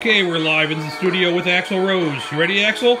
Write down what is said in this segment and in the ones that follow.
Okay, we're live in the studio with Axel Rose. You ready, Axel?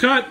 Cut.